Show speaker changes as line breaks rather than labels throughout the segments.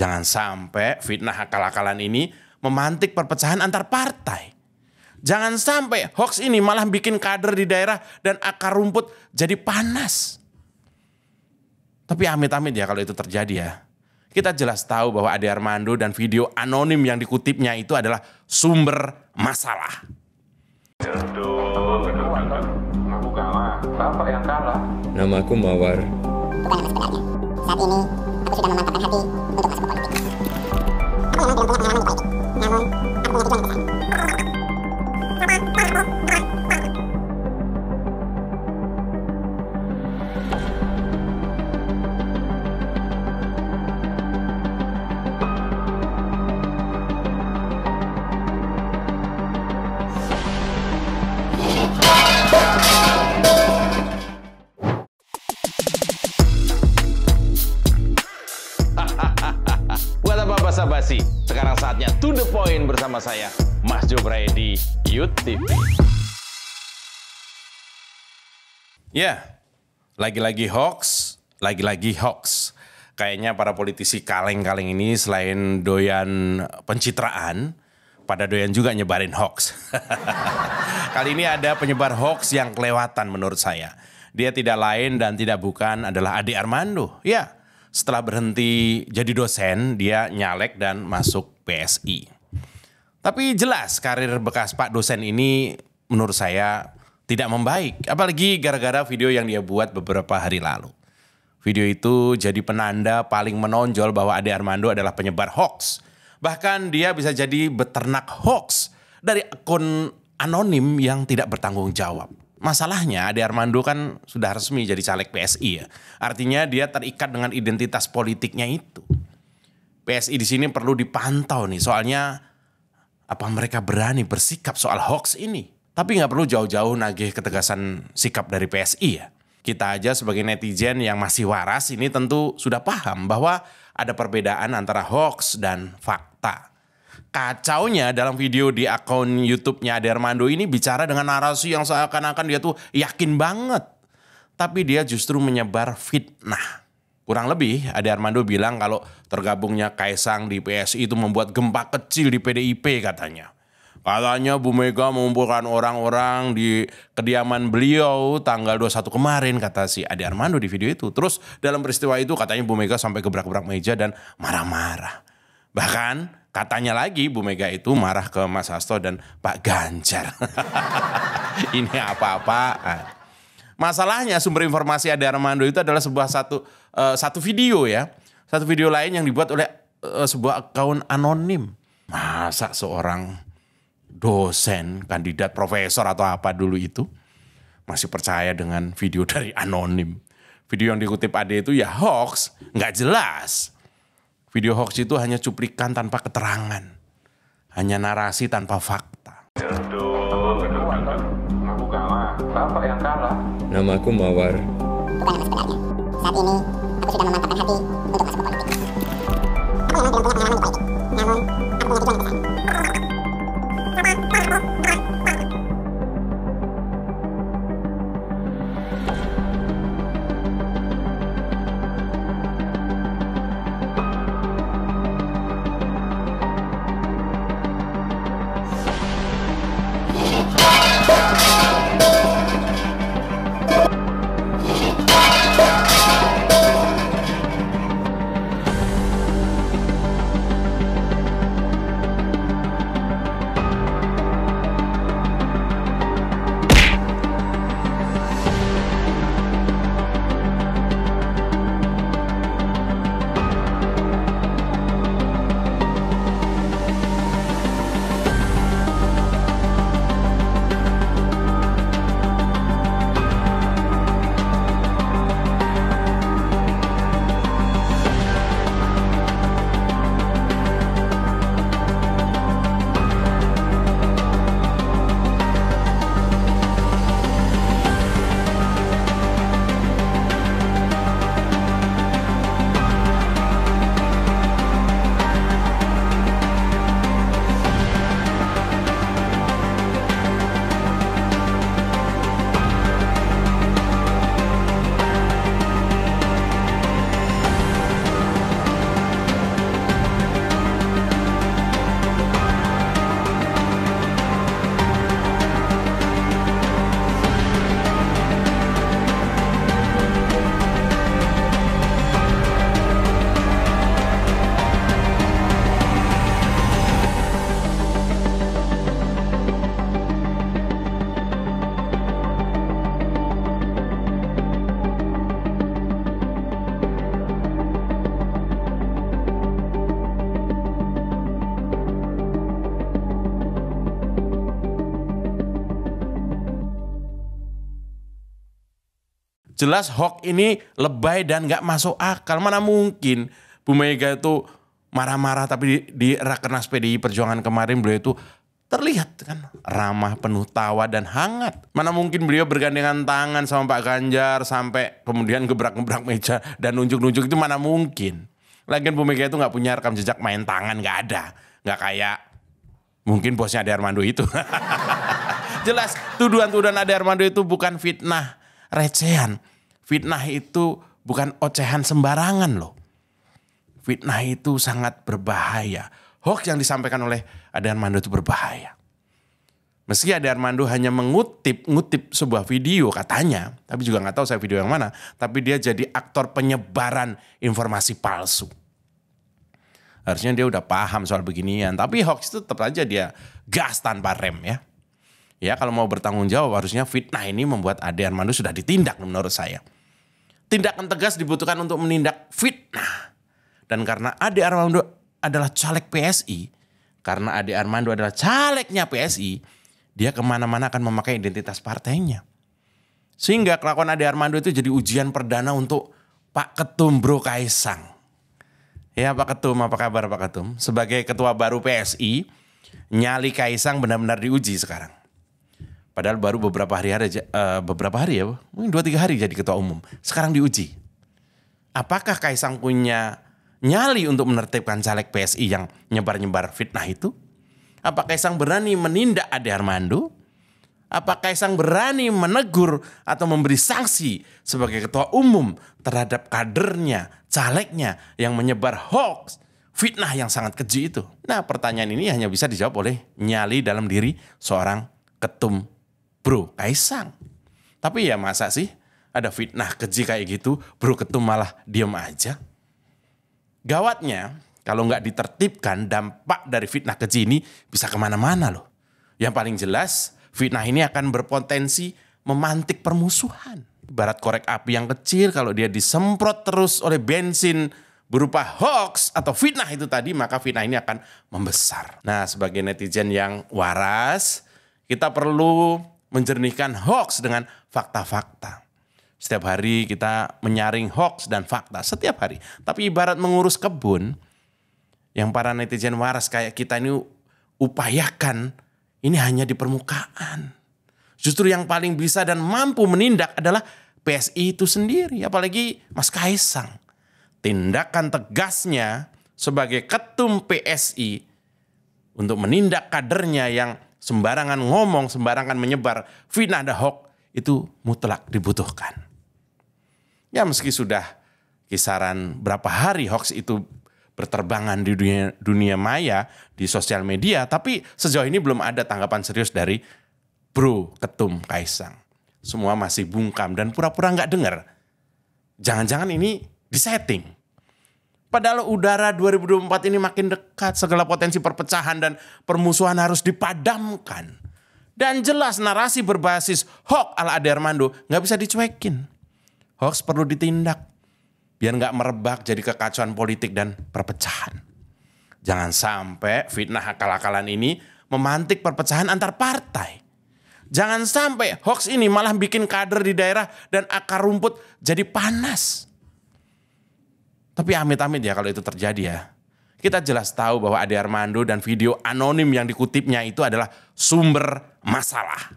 Jangan sampai fitnah akal-akalan ini memantik perpecahan antar partai. Jangan sampai hoax ini malah bikin kader di daerah dan akar rumput jadi panas. Tapi amit-amit ya kalau itu terjadi ya. Kita jelas tahu bahwa Ade Armando dan video anonim yang dikutipnya itu adalah sumber masalah.
Aku kalah. Bapak yang kalah.
Namaku Mawar.
bukan nama sebenarnya. Saat ini, aku sudah memantapkan hati untuk masuk ke politik. Aku memang tidak punya pengalaman di politik. Namun, aku punya tujuan yang besar.
Bersama saya, Mas Jobray di Youth TV.
Ya, lagi-lagi hoax, lagi-lagi hoax. Kayaknya para politisi kaleng-kaleng ini selain doyan pencitraan, pada doyan juga nyebarin hoax. Kali ini ada penyebar hoax yang kelewatan menurut saya. Dia tidak lain dan tidak bukan adalah Ade Armando. Ya, setelah berhenti jadi dosen, dia nyalek dan masuk PSI. Tapi jelas karir bekas Pak dosen ini menurut saya tidak membaik. Apalagi gara-gara video yang dia buat beberapa hari lalu. Video itu jadi penanda paling menonjol bahwa Ade Armando adalah penyebar hoax. Bahkan dia bisa jadi beternak hoax dari akun anonim yang tidak bertanggung jawab. Masalahnya Ade Armando kan sudah resmi jadi caleg PSI ya. Artinya dia terikat dengan identitas politiknya itu. PSI di sini perlu dipantau nih soalnya apa mereka berani bersikap soal hoax ini. Tapi nggak perlu jauh-jauh nagih ketegasan sikap dari PSI ya. Kita aja sebagai netizen yang masih waras ini tentu sudah paham bahwa ada perbedaan antara hoax dan fakta. Kacaunya dalam video di akun YouTube-nya Ade Armando ini bicara dengan narasi yang seakan-akan dia tuh yakin banget. Tapi dia justru menyebar fitnah. Kurang lebih Ade Armando bilang kalau tergabungnya Kaisang di PSI itu membuat gempa kecil di PDIP katanya. Katanya Bu Mega mengumpulkan orang-orang di kediaman beliau tanggal 21 kemarin kata si Ade Armando di video itu. Terus dalam peristiwa itu katanya Bu Mega sampai gebrak-gebrak meja dan marah-marah. Bahkan katanya lagi Bu Mega itu marah ke Mas Hasto dan Pak Ganjar. Ini apa-apaan. Masalahnya sumber informasi Ade Armando itu adalah sebuah satu eh, satu video ya. Satu video lain yang dibuat oleh eh, sebuah akun anonim. Masa seorang dosen, kandidat profesor atau apa dulu itu masih percaya dengan video dari anonim. Video yang dikutip Ade itu ya hoax, nggak jelas. Video hoax itu hanya cuplikan tanpa keterangan. Hanya narasi tanpa fakta.
Aku
Mawar.
Saat ini, aku sudah memantapkan hati untuk masuk ke politik. Aku
Jelas hoax ini lebay dan nggak masuk akal. Mana mungkin Bu Mega itu marah-marah tapi di, di Rakernas PDI Perjuangan kemarin beliau itu terlihat kan ramah, penuh tawa dan hangat. Mana mungkin beliau bergandengan tangan sama Pak Ganjar sampai kemudian gebrak-gebrak meja dan nunjuk-nunjuk itu mana mungkin. Lagian Bu Mega itu nggak punya rekam jejak main tangan nggak ada, nggak kayak mungkin bosnya Ade Armando itu. Jelas tuduhan-tuduhan Ade Armando itu bukan fitnah recehan. Fitnah itu bukan ocehan sembarangan loh. Fitnah itu sangat berbahaya. Hoax yang disampaikan oleh Ade Armando itu berbahaya. Meski Ade Armando hanya mengutip ngutip sebuah video katanya, tapi juga nggak tahu saya video yang mana, tapi dia jadi aktor penyebaran informasi palsu. Harusnya dia udah paham soal beginian, tapi hoax itu tetap aja dia gas tanpa rem ya. Ya kalau mau bertanggung jawab harusnya fitnah ini membuat Ade Armando sudah ditindak menurut saya. Tindakan tegas dibutuhkan untuk menindak fitnah. Dan karena Ade Armando adalah caleg PSI, karena Ade Armando adalah calegnya PSI, dia ke mana-mana akan memakai identitas partainya. Sehingga kelakuan Ade Armando itu jadi ujian perdana untuk Pak Ketum Bro Kaisang. Ya Pak Ketum, apa kabar Pak Ketum? Sebagai ketua baru PSI, nyali Kaisang benar-benar diuji sekarang. Padahal baru beberapa hari aja, uh, beberapa hari ya, mungkin dua tiga hari jadi ketua umum. Sekarang diuji. Apakah Kaisang punya nyali untuk menertibkan caleg PSI yang nyebar-nyebar fitnah itu? Apa Kaisang berani menindak Ade Armando? Apa Kaisang berani menegur atau memberi sanksi sebagai ketua umum terhadap kadernya, calegnya yang menyebar hoax, fitnah yang sangat keji itu? Nah pertanyaan ini hanya bisa dijawab oleh nyali dalam diri seorang ketum bro Kaisang. Tapi ya masa sih ada fitnah keji kayak gitu, bro ketum malah diem aja. Gawatnya kalau nggak ditertibkan dampak dari fitnah keji ini bisa ke mana-mana loh. Yang paling jelas fitnah ini akan berpotensi memantik permusuhan. Barat korek api yang kecil kalau dia disemprot terus oleh bensin berupa hoax atau fitnah itu tadi maka fitnah ini akan membesar. Nah sebagai netizen yang waras kita perlu menjernihkan hoax dengan fakta-fakta. Setiap hari kita menyaring hoax dan fakta setiap hari. Tapi ibarat mengurus kebun, yang para netizen waras kayak kita ini upayakan ini hanya di permukaan. Justru yang paling bisa dan mampu menindak adalah PSI itu sendiri, apalagi Mas Kaisang. Tindakan tegasnya sebagai ketum PSI untuk menindak kadernya yang sembarangan ngomong, sembarangan menyebar fitnah dan hoax itu mutlak dibutuhkan. Ya meski sudah kisaran berapa hari hoax itu berterbangan di dunia, dunia maya, di sosial media, tapi sejauh ini belum ada tanggapan serius dari bro ketum Kaisang. Semua masih bungkam dan pura-pura nggak dengar. Jangan-jangan ini disetting Padahal udara 2024 ini makin dekat, segala potensi perpecahan dan permusuhan harus dipadamkan. Dan jelas narasi berbasis hoax ala Ade Armando nggak bisa dicuekin. Hoax perlu ditindak biar nggak merebak jadi kekacauan politik dan perpecahan. Jangan sampai fitnah akal-akalan ini memantik perpecahan antar partai. Jangan sampai hoax ini malah bikin kader di daerah dan akar rumput jadi panas. Tapi amit-amit ya kalau itu terjadi ya. Kita jelas tahu bahwa Ade Armando dan video anonim yang dikutipnya itu adalah sumber masalah.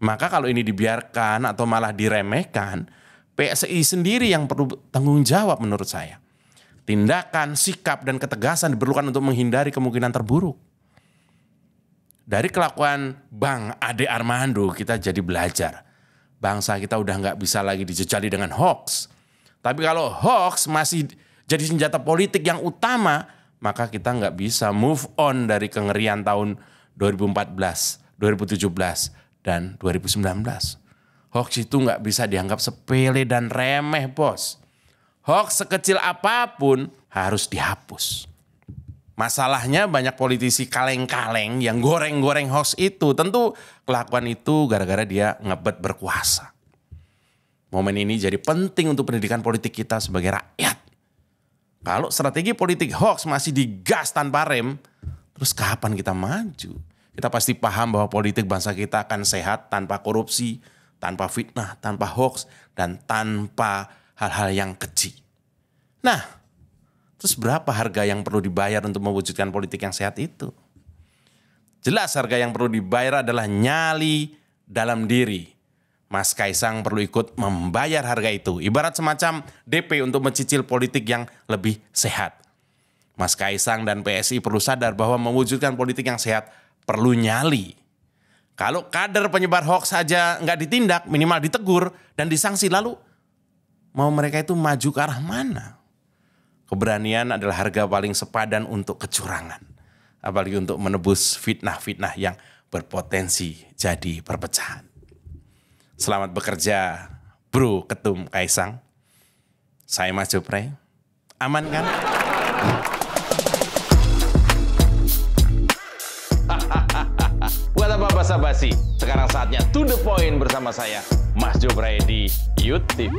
Maka kalau ini dibiarkan atau malah diremehkan, PSI sendiri yang perlu tanggung jawab menurut saya. Tindakan, sikap, dan ketegasan diperlukan untuk menghindari kemungkinan terburuk. Dari kelakuan Bang Ade Armando kita jadi belajar. Bangsa kita udah nggak bisa lagi dijejali dengan hoax tapi kalau hoax masih jadi senjata politik yang utama, maka kita nggak bisa move on dari kengerian tahun 2014, 2017, dan 2019. Hoax itu nggak bisa dianggap sepele dan remeh, bos. Hoax sekecil apa pun harus dihapus. Masalahnya banyak politisi kaleng-kaleng yang goreng-goreng hoax itu. Tentu kelakuan itu gara-gara dia ngebet berkuasa. Momen ini jadi penting untuk pendidikan politik kita sebagai rakyat. Kalau strategi politik hoax masih digas tanpa rem, terus kapan kita maju? Kita pasti paham bahwa politik bangsa kita akan sehat tanpa korupsi, tanpa fitnah, tanpa hoax, dan tanpa hal-hal yang keji. Nah, terus berapa harga yang perlu dibayar untuk mewujudkan politik yang sehat itu? Jelas harga yang perlu dibayar adalah nyali dalam diri. Mas Kaisang perlu ikut membayar harga itu. Ibarat semacam DP untuk mencicil politik yang lebih sehat. Mas Kaisang dan PSI perlu sadar bahwa mewujudkan politik yang sehat perlu nyali. Kalau kader penyebar hoax saja nggak ditindak, minimal ditegur dan disanksi lalu mau mereka itu maju ke arah mana? Keberanian adalah harga paling sepadan untuk kecurangan. Apalagi untuk menebus fitnah-fitnah yang berpotensi jadi perpecahan. Selamat bekerja, Bro Ketum Kaisang. Saya Mas Jopre. Aman kan?
Buat apa basa-basi? Sekarang saatnya to the point bersama saya, Mas Jobraidi, YouTube TV.